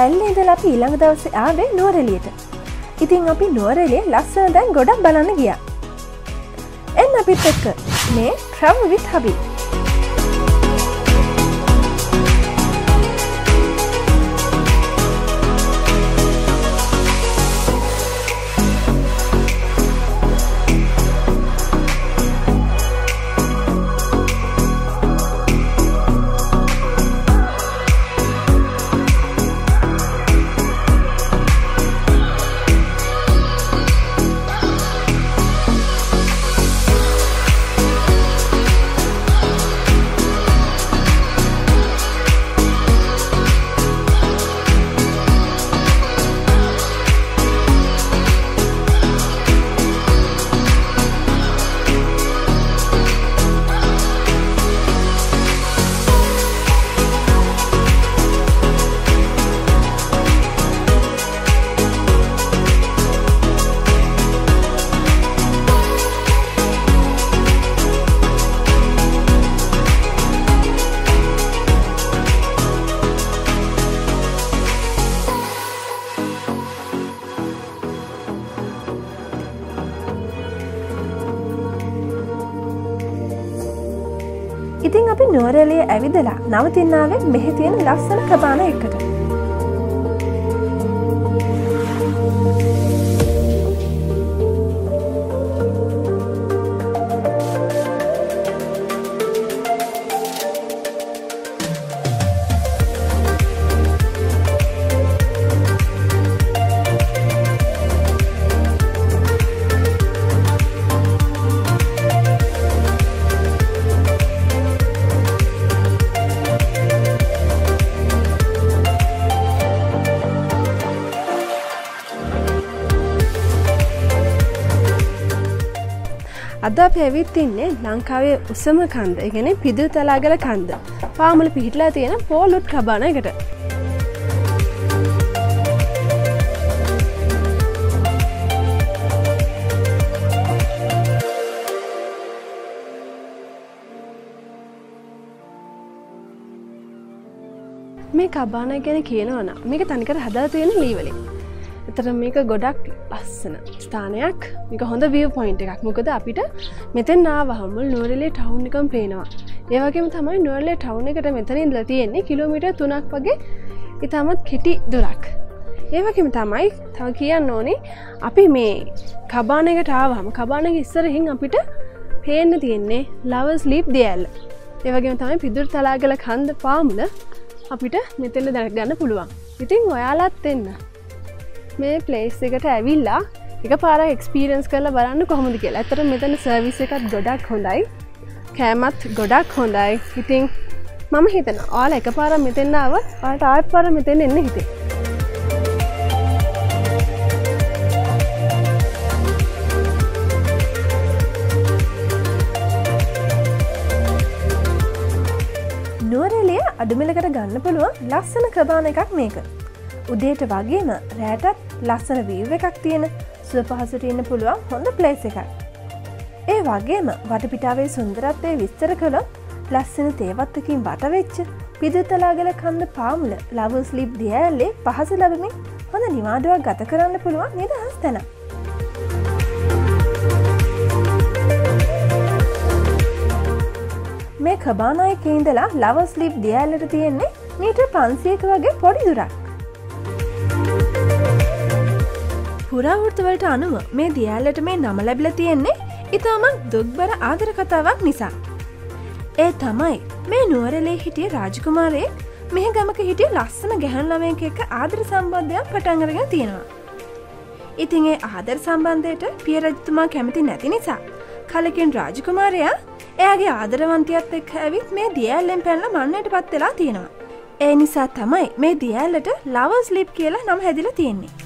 ඇල්ල ඉඳල අපි ඊළඟ දවස ආවේ නුවරලියට ඉතින් අපි නුවරලිය ලස්සන දැන් ගොඩක් බලන්න ගියා. එන්න අපිත් එක්ක මේ ට්‍රව් විත් හබී. ඉතින් අපි නුවරලිය ඇවිදලා නවතින්නාවේ මෙහි තියෙන ලස්සන කබාන එකට අද අප ඇවිත් ඉන්නේ ලංකාවේ උසම කන්ද. ඉගෙන පිදු තලාගල කන්ද. පාමුල පිහිටලා තියෙන පෝලුට් කබාන එකට. මේ කබාන ගැන කියනවන මේක තනිකර හදා තියෙන ලීවලින් එතර මේක ගොඩක් ලස්සන ස්ථානයක්. මේක හොඳ විය පොයින්ට එකක්. මොකද අපිට මෙතෙන් නාවහමුල් නුවරලේ ටවුන්නිකම් පේනවා. ඒවගේම තමයි නුවරලේ ටවුන් එකට මෙතනින් ල තියෙන්නේ කිලෝමිට තුනක් වගේ ඉතාමත් කෙටි දුරක්. ඒවකම තමයි තව කියන්න ඕනේ අපි මේ කබානකට ආවහම කබානක ඉස්සරහින් අපිට පේන්න තියෙන්නේ ලවස් ලීප් දියල්ල ඒවගේම තමයි පිදුර තලාගල කන්ද පාමුල අපිට මෙතෙල්ල දැනගන්න පුළුවන්. ඉතින් ඔයාලත් එන්න. මේ ප්ලේස් එකට ඇවිල්ලා එක පාර එක්ස්පීරන්ස් කරලා බලන්න කොහොමද කියලා. ඇතර මෙතන සර්විස එකත් ගොඩක් හොඳයි. කෑමත් ගොඩක් හොඳයි. ඉතිං මම හිතන ආල එක පාර මෙතෙන්නාව පාට ආත් පාර මෙතෙන් එන්න හිතේ. නුවරලිය අඩුමිලකට ගන්න පුළුවන් ලස්සන ක්‍රබාන එකක් මේක. උදේට වගේම රෑටත් ලස්සන වීව් එකක් තියෙන සුවපහසුට ඉන්න පුළුවන් හොඳ ප්ලේස් එකක්. ඒ වගේම වටපිටාවේ සුන්දරත්වය විස්තර කළොත් ලස්සන තේවත්තකින් වටවෙච්ච පිදතලාගල කන්ද පාමුල ලවස් ලිබ් දියඇල්ලේ පහස ලබමින් හොඳ නිවාඩුවක් ගත කරන්න පුළුවන් නිදහස් තැන. මේ කබානාය කේන්දලා ලවස් ලිබ් දියඇල්ලට තියෙන්නේ මීට පන්සියක වගේ පොඩි දුරක්. පුරාවෘත්තවලට අනුව මේ දියල්ලට මේ නම ලැබිල තියෙන්නේ ඉතාමත් දුක්බර ආදර කතාවක් නිසා. ඒ තමයි මේ නුවරලේ හිටිය රාජකුමාරයෙක් මෙහ ගමක හිටිය ලස්සන ගැහන් ළමයක එක ආදර සම්බන්ධයක් පටන්ගරගෙන තියෙනවා. ඉතින් ඒ ආදර සම්බන්ධයට පියරජතුමා කැමති නැති නිසා. කලකින් රාජකුමාරයා එයාගේ ආදරවන්තියත් එක් ඇවිත් මේ දියල්ලෙන් පැල්ල මන්නට පත් වෙලා තියෙනවා. ඒ නිසා තමයි මේ දියල්ලට ලවස් ලිප් කියලා නම් හැදිල තියෙන්නේ.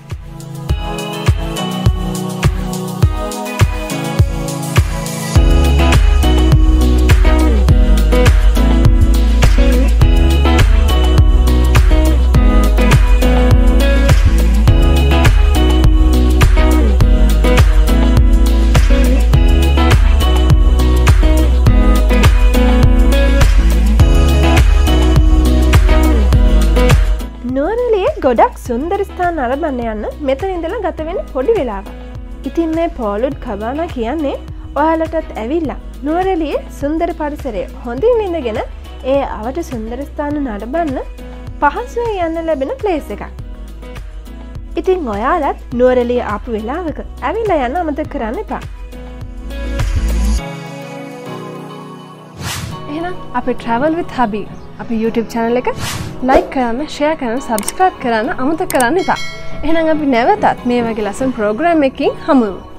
ගොඩක් සුන්දරස්ථාන අරබන්න යන්න මෙතන ඉඳලා ගතවෙන පොඩි වෙලාව. ඉතින් මේ පෝලුඩ් කබාන කියන්නේ ඔයාලටත් ඇවිල්ලා නුවරලිය සුන්දර පරිසරය හොඳින් විඳගෙන ඒ අවට සුන්දරස්ථාන නඩබන්න පහන්සුව යන්න ලැබෙන ප්ලේස එකක්. ඉතිං ඔයාලත් නුවරලිය ආපු වෙලාවක ඇවිල්ලා යන්න අමත කරන්න එපා. එහෙනම් අප ට්‍රවල් විත් හබි අපි YouTube චැනල එක ලයික් කරන්න ෂය කරන සබස්ක්‍රයිබ් කරන්න අමත කරන්න එපා. එහෙනම් අපි නැවතත් මේ වගේ ලසන් ප්‍රෝග්‍රම් එකින් හමුුව.